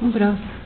Um abraço.